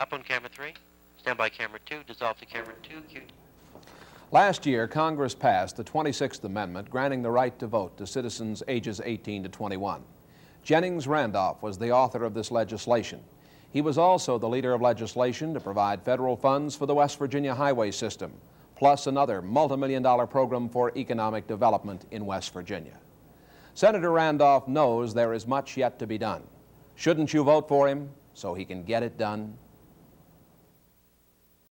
Up on camera three. Stand by camera two. Dissolve to camera two. Q Last year, Congress passed the 26th Amendment granting the right to vote to citizens ages 18 to 21. Jennings Randolph was the author of this legislation. He was also the leader of legislation to provide federal funds for the West Virginia highway system, plus another multimillion dollar program for economic development in West Virginia. Senator Randolph knows there is much yet to be done. Shouldn't you vote for him so he can get it done?